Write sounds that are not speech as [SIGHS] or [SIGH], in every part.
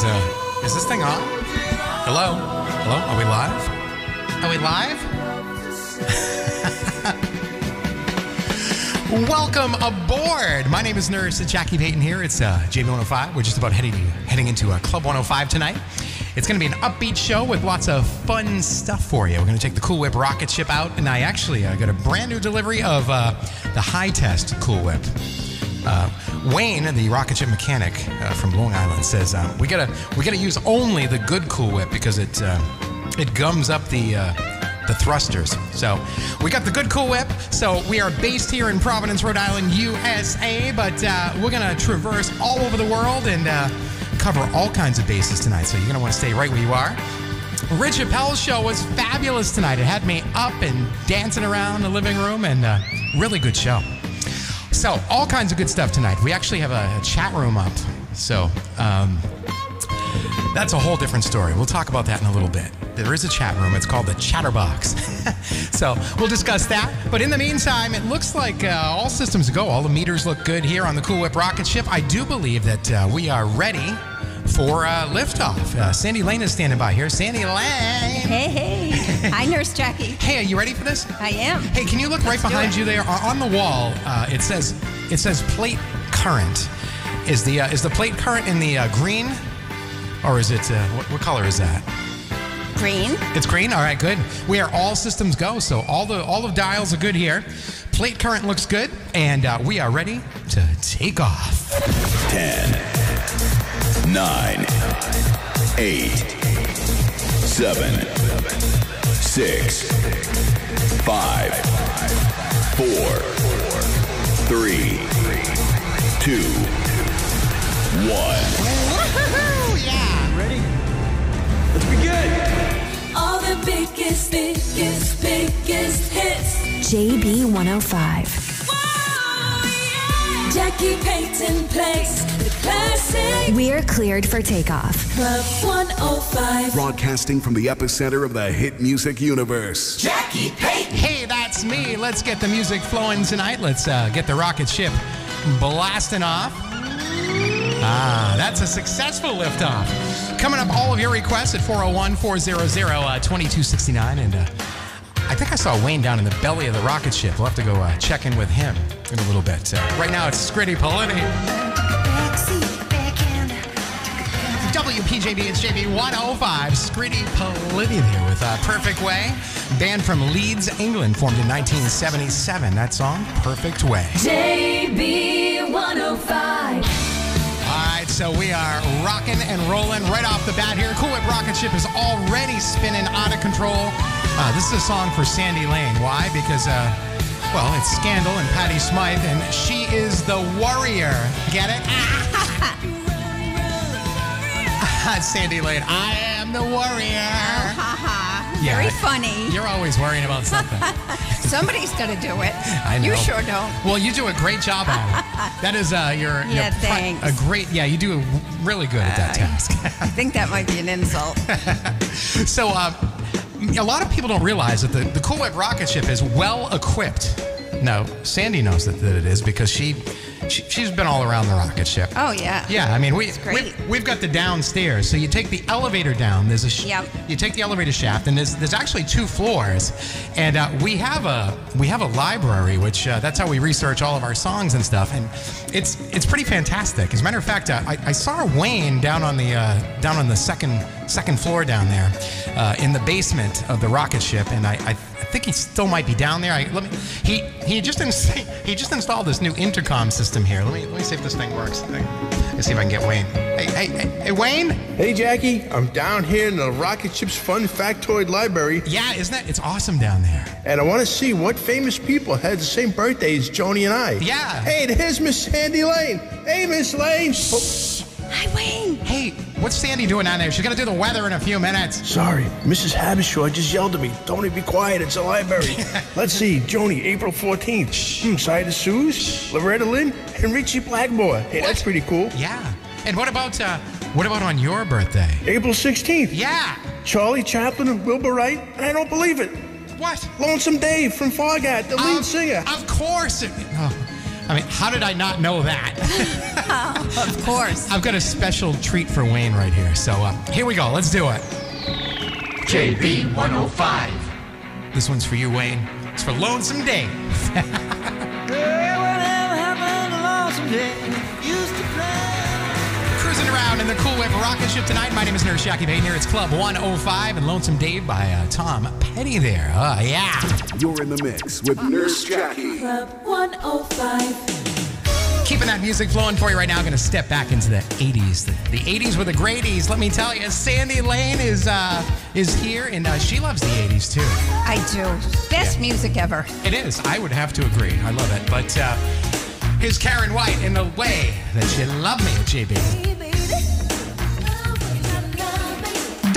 Is uh is this thing on? Hello? Hello? Are we live? Are we live? [LAUGHS] Welcome aboard. My name is Nurse Jackie Payton here. It's uh, JB105. We're just about heading heading into uh, Club 105 tonight. It's going to be an upbeat show with lots of fun stuff for you. We're going to take the Cool Whip rocket ship out, and I actually uh, got a brand new delivery of uh, the high test Cool Whip. Uh, Wayne, the rocket ship mechanic uh, from Long Island, says uh, we gotta we gotta use only the good Cool Whip because it uh, it gums up the uh, the thrusters. So we got the good Cool Whip. So we are based here in Providence, Rhode Island, USA, but uh, we're gonna traverse all over the world and cover all kinds of bases tonight. So you're gonna want to stay right where you are. Rich Appel's show was fabulous tonight. It had me up and dancing around the living room, and really good show. So, all kinds of good stuff tonight. We actually have a, a chat room up. So, um, that's a whole different story. We'll talk about that in a little bit. There is a chat room. It's called the Chatterbox. [LAUGHS] so, we'll discuss that. But in the meantime, it looks like uh, all systems go. All the meters look good here on the Cool Whip rocket ship. I do believe that uh, we are ready for uh, liftoff. Uh, Sandy Lane is standing by here. Sandy Lane. Hey, hey. [LAUGHS] Hi, Nurse Jackie. Hey, are you ready for this? I am. Hey, can you look right behind you there on the wall? Uh, it says it says plate current. Is the uh, is the plate current in the uh, green, or is it uh, what, what color is that? Green. It's green. All right, good. We are all systems go. So all the all the dials are good here. Plate current looks good, and uh, we are ready to take off. 9, 8, 7, 6, 5, 4, 3, 2, 1. Woohoo! Yeah. Ready? Let's begin! All the biggest, biggest, biggest hits. JB 105. Whoa, yeah. Jackie Payton plays the classic. We're cleared for takeoff. Club 105. Broadcasting from the epicenter of the hit music universe. Jackie Payton. Hey, that's me. Let's get the music flowing tonight. Let's uh, get the rocket ship blasting off. Ah, that's a successful liftoff. Coming up, all of your requests at 401 400 2269. And uh, I think I saw Wayne down in the belly of the rocket ship. We'll have to go uh, check in with him in a little bit. Uh, right now, it's Scritti Politti. WPJB, it's JB 105. Scritti Politti here with uh, Perfect Way. Band from Leeds, England, formed in 1977. That song, Perfect Way. JB 105. All right, so we are rocking and rolling right off the bat here. Cool Whip Rocket Ship is already spinning out of control. Uh, this is a song for Sandy Lane. Why? Because, uh, well, it's Scandal and Patty Smyth, and she is the warrior. Get it? [LAUGHS] Sandy Lane, I am the warrior. Haha. Yeah. Very funny. You're always worrying about something. [LAUGHS] Somebody's going to do it. [LAUGHS] I know. You sure don't. Well, you do a great job at it. [LAUGHS] That is uh, your, your Yeah, pri- thanks. a great. Yeah, you do really good at that Uh, task. I think that might be an insult. So, uh, a lot of people don't realize that the, the Cool Whip rocket ship is well equipped. No, Sandy knows that, that it is because she, she she's been all around the rocket ship. Oh, yeah. Yeah, I mean we, great. we we've got the downstairs. So you take the elevator down. There's a sh- Yep. you take the elevator shaft, and there's there's actually two floors, and uh, we have a we have a library, which uh, that's how we research all of our songs and stuff, and it's it's pretty fantastic. As a matter of fact, uh, I, I saw Wayne down on the uh, down on the second second floor down there, uh, in the basement of the rocket ship, and I. I I think he still might be down there. I, let me. He he just [LAUGHS] ins- he just installed this new intercom system here. Let me let me see if this thing works. Let's see if I can get Wayne. Hey hey hey, hey Wayne. Hey, Jackie, I'm down here in the Rocket Ship's Fun Factoid Library, Yeah, isn't that? It's awesome down there. and I want to see what famous people had the same birthday as Joni and I. Yeah. Hey, there's Miss Sandy Lane. Hey, Miss Lane. Oh, Hi, Wayne. Hey, what's Sandy doing down there? She's gonna do the weather in a few minutes. sorry, Mrs. Habishaw just yelled at me. Tony, be quiet. It's a library. [LAUGHS] Let's see. Joni, April 14th. Hmm, Sida Suze, Loretta Lynn, and Ritchie Blackmore. Hey, that's pretty cool. Yeah. And what about uh, what about on your birthday? April 16th. Yeah. Charlie Chaplin and Wilbur Wright, and I don't believe it. What? Lonesome Dave from Foghat, the lead singer. Of course. It, oh, I mean, how did I not know that? [LAUGHS] Of course. I've got a special treat for Wayne right here. So uh, here we go. Let's do it. JB 105. This one's for you, Wayne. It's for Lonesome Dave. Cruising around in the Cool Whip rocket ship tonight. My name is Nurse Jackie Payton here. It's Club 105 and Lonesome Dave by uh, Tom Petty there. Uh, yeah. You're in the mix with Nurse Jackie. Club 105. Keeping that music flowing for you right now. I'm going to step back into the 80s. The, the 80s were the greaties. Let me tell you, Sandy Lane is uh, is here, and uh, she loves the 80s too. I do. Best music ever. It is. I would have to agree. I love it. But uh, here's Karyn White in the way that you love me, JB.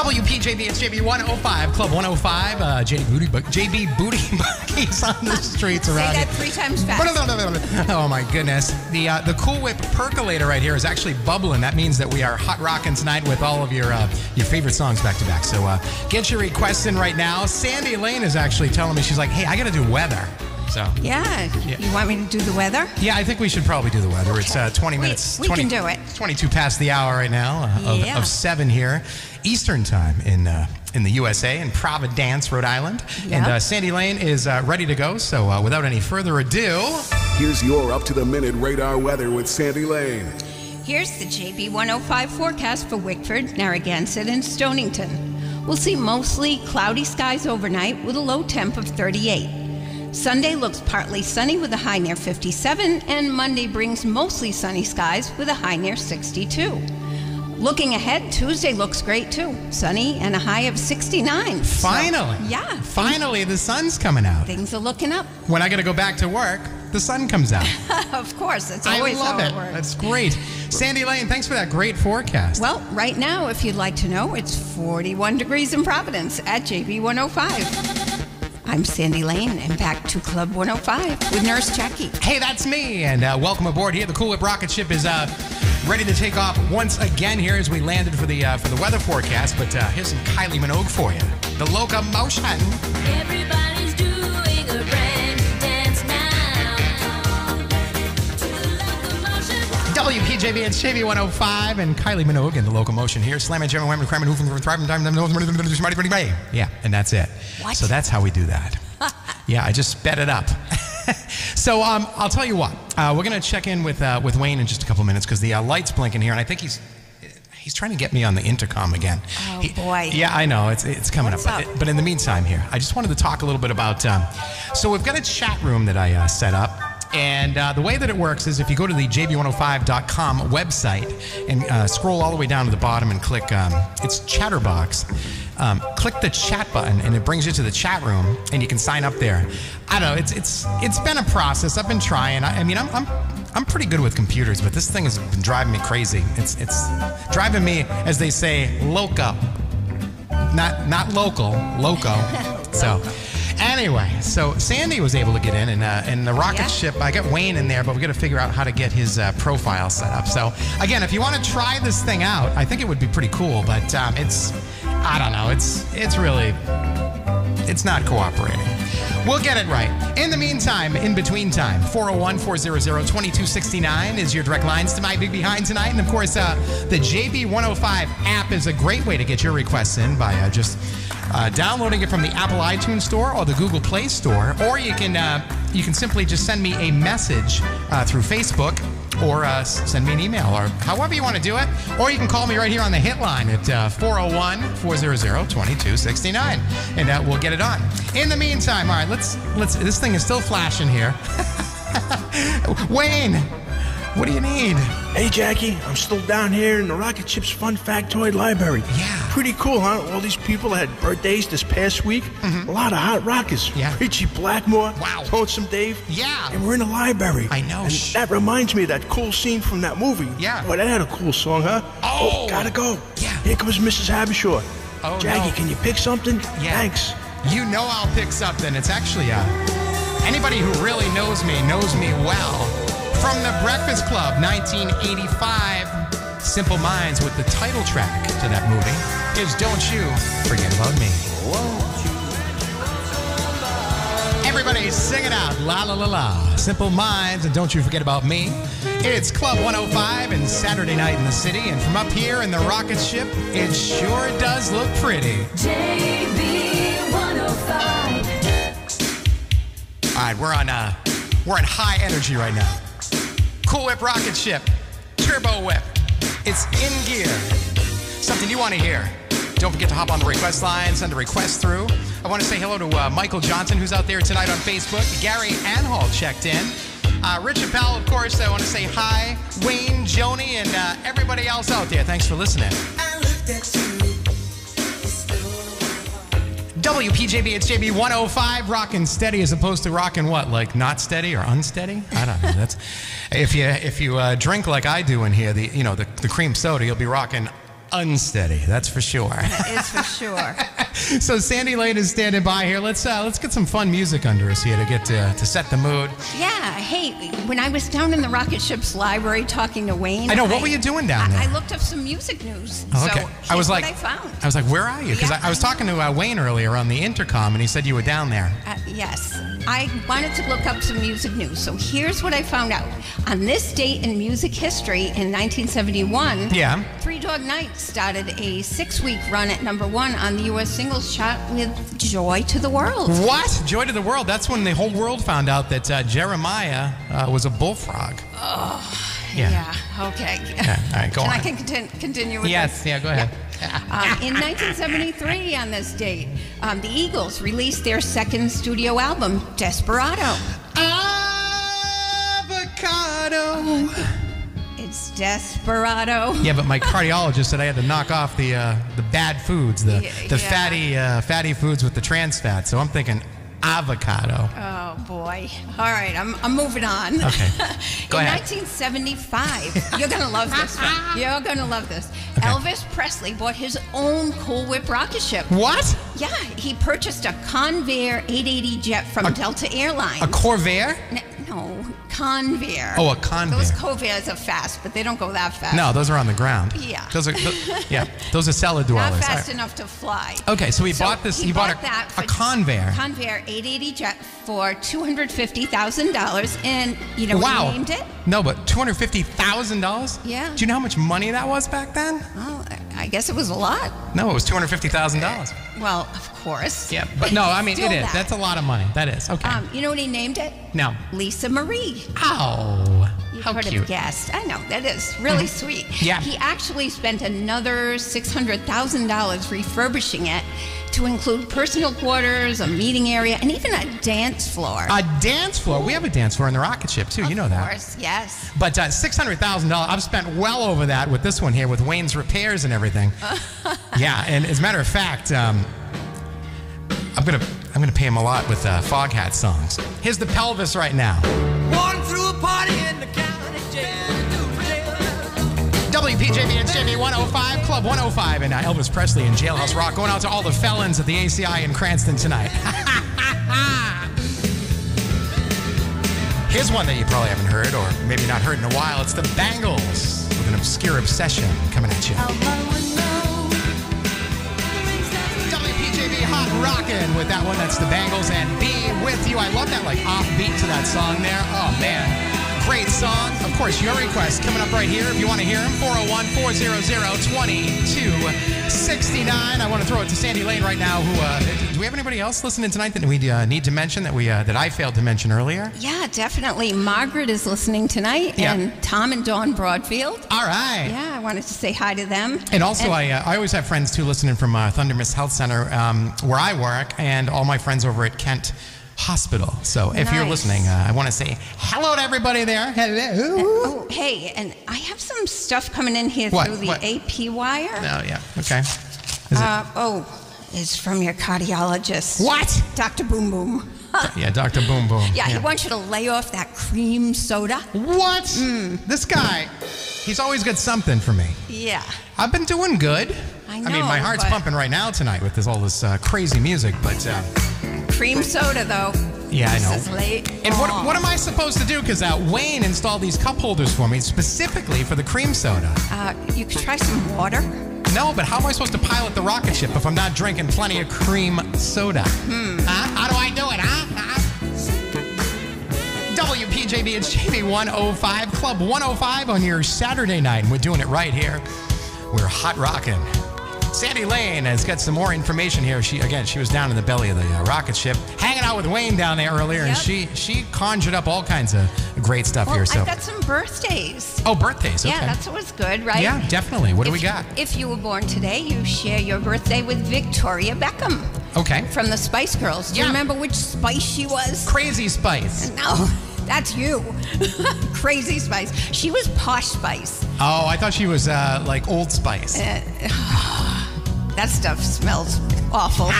WPJB, it's JB 105, Club 105. Uh, JB Booty, Bu- JB Booty [LAUGHS] Buggies on the streets Say around that here. three times fast. Oh my goodness. The uh, the Cool Whip percolator right here is actually bubbling. That means that we are hot rocking tonight with all of your uh, your favorite songs back to back. So uh, get your requests in right now. Sandy Lane is actually telling me she's like, "Hey, I got to do weather." So Yeah. Yeah. You want me to do the weather? yeah, I think we should probably do the weather. It's uh, 20 minutes. we 20, can do it. 22 past the hour right now uh, of, Yeah. of seven here, Eastern time in uh, in the USA in Providence, Rhode Island. And uh, Sandy Lane is uh, ready to go. So uh, without any further ado. Here's your up to the minute radar weather with Sandy Lane. Here's the JB 105 forecast for Wickford, Narragansett, and Stonington. We'll see mostly cloudy skies overnight with a low temp of 38. Sunday looks partly sunny with a high near 57, and Monday brings mostly sunny skies with a high near 62. Looking ahead, Tuesday looks great too. Sunny and a high of 69. So, Finally. yeah. Finally, the sun's coming out. Things are looking up. When I got to go back to work, the sun comes out. [LAUGHS] of course, that's I always love how it. it. That's great. Sandy Lane, thanks for that great forecast. Well, right now, if you'd like to know, it's 41 degrees in Providence at JB 105. I'm Sandy Lane, and back to Club 105 with Nurse Jackie. hey, that's me, and uh, welcome aboard here. The Cool Whip rocket ship is uh, ready to take off once again here as we landed for the uh, for the weather forecast. But uh, here's some Kylie Minogue for you. The locomotion. Everybody's WPJB and CB 105 and Kylie Minogue and the locomotion here. Slamming, jamming, whamming, cramming, hoofing, thriving, time, Yeah, and that's it. What? So that's how we do that. [LAUGHS] yeah, I just sped it up. [LAUGHS] so um, I'll tell you what. Uh, we're going to check in with, uh, with Wayne in just a couple minutes because the uh, light's blinking here, and I think he's he's trying to get me on the intercom again. Oh he, boy! Yeah, I know it's it's coming up. up. But in the meantime, here I just wanted to talk a little bit about. Um, so we've got a chat room that I uh, set up, and uh, the way that it works is if you go to the jb105.com website and uh, scroll all the way down to the bottom and click, um, it's Chatterbox. Um, click the chat button and it brings you to the chat room and you can sign up there. I don't know. It's it's it's been a process. I've been trying. I, I mean, I'm, I'm I'm pretty good with computers, but this thing has been driving me crazy. It's it's driving me, as they say, loco not not local, loco. [LAUGHS] so anyway, so Sandy was able to get in, and uh, and the rocket Yeah. ship. I got Wayne in there, but we got to figure out how to get his uh, profile set up. So again, if you want to try this thing out, I think it would be pretty cool. But um, it's I don't know. It's it's really it's not cooperating. We'll get it right. In the meantime, in between time, 401 400 2269 is your direct lines to my big behind tonight. And of course, uh, the JB105 app is a great way to get your requests in by uh, just uh, downloading it from the Apple iTunes Store or the Google Play Store. Or you can, uh, you can simply just send me a message uh, through Facebook or uh, send me an email or however you want to do it. Or you can call me right here on the hit line at uh, 401 400 2269 and uh, we'll get it on. In the meantime, all right, let's, let's, this thing is still flashing here. [LAUGHS] Wayne, what do you need? Hey, Jackie, I'm still down here in the Rocket Ship's Fun Factoid Library. Yeah. Pretty cool, huh? All these people had birthdays this past week. Mhm. A lot of hot rockers. Mm-hmm. Yeah. Ritchie Blackmore. Wow. Lonesome Dave. Yeah. And we're in the library. I know. And Shh. that reminds me of that cool scene from that movie. Yeah. Boy, that had a cool song, huh? Oh. gotta go. Yeah. Here comes Mrs. Habershaw. Oh, Jackie, no. can you pick something? Yeah. Thanks. You know I'll pick something. It's actually uh, anybody who really knows me knows me well. From the Breakfast Club, 1985, Simple Minds with the title track to that movie is "Don't You Forget About Me." Everybody sing it out. La la la la. Simple Minds, and don't you forget about me. It's Club 105 and Saturday night in the city. And from up here in the rocket ship, it sure does look pretty. JB 105. All right, we're on uh, we're on high energy right now. Cool Whip rocket ship, Turbo Whip. It's in gear. Something you want to hear. Don't forget to hop on the request line, send a request through. I want to say hello to uh, Michael Johnson, who's out there tonight on Facebook. Gary Anhall checked in. Uh, Richard Powell, of course, I want to say hi. Wayne, Joni, and uh, everybody else out there. Thanks for listening. WPJB, it's JB 105, rocking steady as opposed to rocking what, like not steady or unsteady? I don't know. That's if you if you uh, drink like I do in here, the you know the, the cream soda, you'll be rocking unsteady. That's for sure. That is for sure. [LAUGHS] so Sandy Lane is standing by here. Let's uh, let's get some fun music under us here to get to, to set the mood. Yeah. Hey, when I was down in the rocket ship's library talking to Wayne, I know. What were you doing down there? I looked up some music news. Oh, okay. So I was like, what I found. I was like, where are you? Because Yeah. I, I was talking to uh, Wayne earlier on the intercom, and he said you were down there. Uh, yes, I wanted to look up some music news. So here's what I found out. On this date in music history in 1971, Yeah. Three Dog Night started a six week run at number one on the U.S. singles chart with Joy to the World. What? Joy to the world. That's when the whole world found out that uh, Jeremiah uh, was a bullfrog. Yeah. okay. Yeah, all right, go Can on. I can contin- continue with Yes, this? yeah, go ahead. Um, in 1973, on this date, um, the Eagles released their second studio album, Desperado. Avocado. It's Desperado. Yeah, but my cardiologist said I had to knock off the uh, the bad foods, the Yeah, the yeah. fatty uh, fatty foods with the trans fat. So I'm thinking avocado. Oh boy. All right, I'm, I'm moving on. Okay. [LAUGHS] Go In ahead. 1975, you're going to love this one. [LAUGHS] You're going to love this. Okay. Elvis Presley bought his own Cool Whip rocket ship. What? Yeah, he purchased a Convair 880 jet from Delta Airlines. A Corvair? No, Convair. Oh, a Convair. Those Convairs are fast, but they don't go that fast. No, those are on the ground. Yeah. Those are tho- [LAUGHS] yeah. Those are cellar Not dwellers. fast All right. enough to fly. Okay, so he bought this- he bought a- that a for- Convair. Convair 880 jet for two hundred fifty thousand dollars, and you know Wow. what he named it? No, but two hundred fifty thousand dollars. Yeah. Do you know how much money that was back then? Oh, I guess it was a lot. No, it was two hundred fifty thousand dollars. Well, of course. Yeah, but no, I mean it is. that. That's a lot of money. That is okay. Um, you know what he named it? No. Lisa Marie. Oh, You've how heard cute. of guest. I know that is really sweet. Yeah. He actually spent another six hundred thousand dollars refurbishing it to include personal quarters, a meeting area, and even a dance floor. A dance floor. We have a dance floor in the rocket ship too. You know that. of course, yes. But uh, six hundred thousand dollars. I've spent well over that with this one here, with Wayne's repairs and everything. [LAUGHS] yeah, and as a matter of fact, um, I'm gonna I'm gonna pay him a lot with uh, Foghat songs. Here's the pelvis right now. Walking through a party in the county jail. WPJB it's JB 105, Club 105, and uh, Elvis Presley and Jailhouse Rock going out to all the felons at the ACI in Cranston tonight. [LAUGHS] Here's one that you probably haven't heard, or maybe not heard in a while. It's the Bangles with an obscure obsession coming at you. WPJB Hot Rockin' with that one. That's the Bangles and Be With You. I love that like offbeat to that song there. Oh man. Great song. Of course, your request coming up right here. If you want to hear him, 401 400 2269. I want to throw it to Sandy Lane right now. Who uh, do we have anybody else listening tonight that we uh, need to mention that we uh, that I failed to mention earlier? Yeah, definitely. Margaret is listening tonight, Yeah. and Tom and Dawn Broadfield. All right. Yeah, wanted to say hi to them. And also, I, uh, I always have friends too listening from uh, Thundermist Health Center, um, where I work, and all my friends over at Kent Hospital. So if you're listening, uh, I want to say hello to everybody there. Hello. Oh, hey, and I have some stuff coming in here What? through the What? AP wire. Oh yeah. Okay. Uh, oh, it's from your cardiologist. what? Dr. Boom Boom. [LAUGHS] Yeah, Doctor Boom Boom. Yeah, he wants you to lay off that cream soda. What? Hmm. This guy, he's always got something for me. Yeah. I've been doing good. I know. I mean, my heart's but- pumping right now tonight with this all this uh, crazy music, but uh, Cream soda, though. yeah, I This know. is late. And what, Oh. what am I supposed to do? Because uh, Wayne installed these cup holders for me specifically for the cream soda. Uh, you could try some water. No, but how am I supposed to pilot the rocket ship if I'm not drinking plenty of cream soda? Hmm. Huh? How do I WPJB, it's JB 105, Club 105 on your Saturday night. And we're doing it right here. We're hot rocking. Sandy Lane has got some more information here. She again, she was down in the belly of the uh, rocket ship, hanging out with Wayne down there earlier, and she she conjured up all kinds of great stuff Well, here. So, I've got some birthdays. oh, birthdays. Okay. Yeah, that's always good, right? Yeah, definitely. What do If we you- got? If you were born today, you share your birthday with Victoria Beckham okay. from the Spice Girls. Do you Yeah. remember which Spice she was? Crazy Spice. [LAUGHS] No, that's you. [LAUGHS] Crazy Spice. She was Posh Spice. Oh, I thought she was uh, like Old Spice. [SIGHS] That stuff smells awful.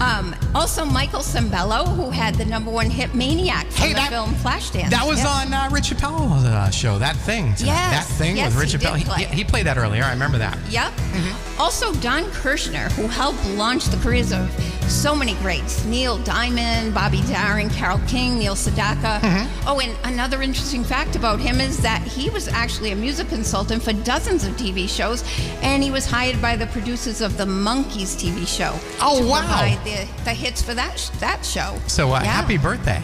[LAUGHS] um, also, Michael Sembello, who had the number one hit Maniac from Hey, the that- film Flashdance. That was Yeah. on uh, Rich Appel's uh, show. That thing. tonight. Yes, That thing yes, with Rich he did He, play he, he played that earlier. I remember that. Yep. Mm-hmm. Also, Don Kirshner, who helped launch the careers of so many greats Neil Diamond, Bobby Darin, Carole King, Neil Sedaka. Mm-hmm. Oh, and another interesting fact about him is that he was actually a music consultant for dozens of TV shows, and he was hired by the producers of the Monkees TV show. Oh, to wow. Provide the, the hits for that, sh- that show. So uh, Yeah. happy birthday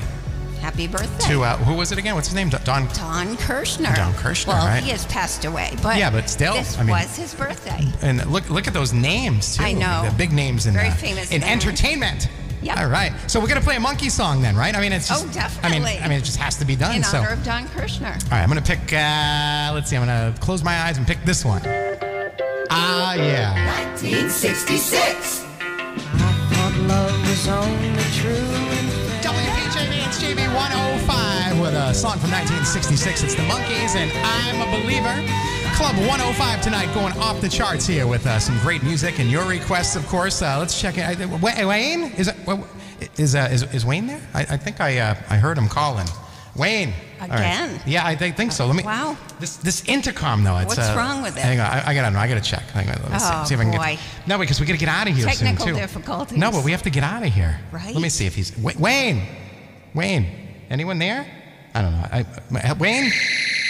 Happy birthday. to uh, who was it again? What's his name? Don. Don Kirshner. Don Kirshner, Well, right. he has passed away, but Yeah, but still, this I mean- was his birthday. And look, look at those names too. I know. the big names in Very uh, famous in names. entertainment. Yep. All right, so we're gonna play a monkey song then, right? I mean, it's just. Oh, I mean, I mean, it just has to be done. In so, honor all of Don Kirshner. right, I'm gonna pick. Uh, let's see. I'm gonna close my eyes and pick this one. Ah, yeah. 1966. WPJB, it's JB 105 with a song from 1966. It's the Monkees, and I'm a believer. Club 105 tonight, going off the charts here with uh, some great music and your requests, of course. Uh, let's check it. Wayne is it, is, uh, is is Wayne there? I, I think I uh, I heard him calling. Wayne. All right. Again? Yeah, I think, think so. Let me. Wow. This this intercom though. It's, What's uh, wrong with it? Hang on, I, I gotta know. I gotta check. Hang on, let's Oh, see, see if I can boy. get. No, because we gotta get out of here Technical soon too. Technical difficulties. No, but we have to get out of here. Right. Let me see if he's Wayne. Wayne, anyone there? I don't know. I, uh, Wayne.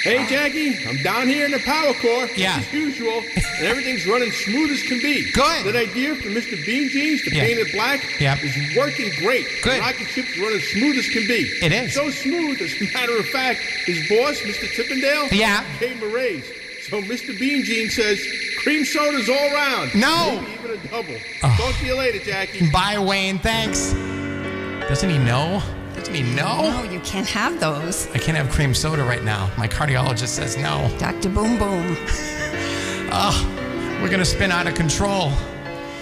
Hey, Jackie, I'm down here in the power core, Yeah. as usual, and everything's running smooth as can be. Good. That idea for Mr. Bean Jeans to Yeah. paint it black Yeah. is working great. Good. The rocket ship's running smooth as can be. It is. So smooth, as a matter of fact, his boss, Mr. Tippendale, Yeah. gave him a raise. So Mr. Bean Jeans says, cream sodas all round. No. Maybe even a double. Talk to you later, Jackie. Bye, Wayne. Thanks. Doesn't he know? Doesn't he? No, you can't have those. I can't have cream soda right now. My cardiologist says no. Dr. Boom Boom. Oh, [LAUGHS] we're gonna spin out of control.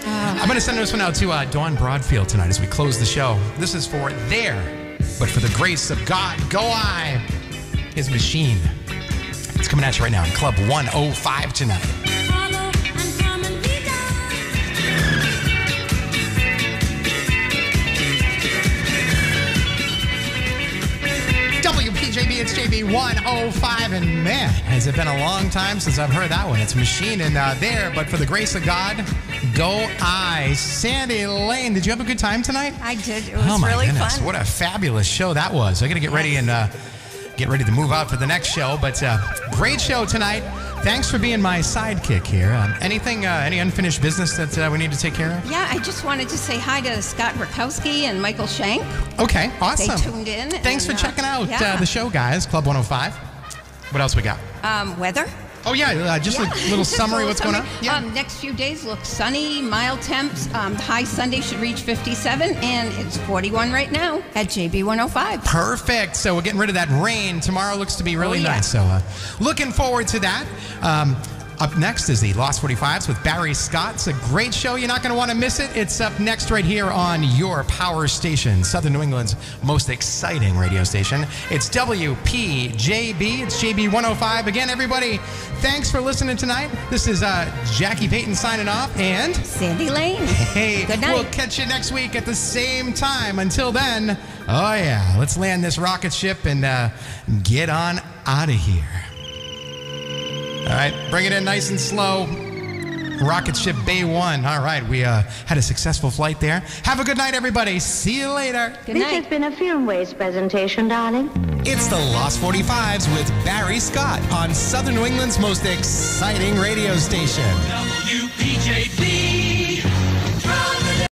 I'm gonna send this one out to uh, Dawn Broadfield tonight as we close the show. This is for there, but for the grace of God, go I, His machine. It's coming at you right now in Club 105 tonight. WPJB, it's JB 105, and man, has it been a long time since I've heard that one. It's Machine and uh, there, but for the grace of God, go I. Sandy Lane, did you have a good time tonight? I did. It was oh really goodness, fun. what a fabulous show that was. I got to get ready and uh, get ready to move out for the next show, but uh, great show tonight. Thanks for being my sidekick here. Um, anything, uh, any unfinished business that uh, we need to take care of? Yeah, I just wanted to say hi to Scott Rakowski and Michael Shank. Okay, awesome. They tuned in Thanks and, for uh, checking out uh, yeah. the show, guys. Club 105. What else we got? Um, weather? Oh yeah, uh, just Yeah. a little summary. What's going on? Yeah. Um, next few days look sunny, mild temps. Um, the high Sunday should reach 57, and it's 41 right now at JB 105. Perfect. So we're getting rid of that rain. Tomorrow looks to be really Oh, yeah. nice. So uh, looking forward to that. Um, up next is the Lost 45s with Barry Scott. It's a great show. You're not going to want to miss it. It's up next right here on your power station, Southern New England's most exciting radio station. It's WPJB. It's JB 105. Again, everybody, thanks for listening tonight. This is uh, Jackie Payton signing off, and Sandy Lane. Hey, Good night. we'll catch you next week at the same time. Until then, oh yeah, let's land this rocket ship and uh, get on out of here. All right, bring it in nice and slow. Rocket ship Bay 1. All right, we uh, had a successful flight there. Have a good night, everybody. See you later. Good This night. has been a Film Waste presentation, darling. It's the Lost 45s with Barry Scott on Southern New England's most exciting radio station. WPJB.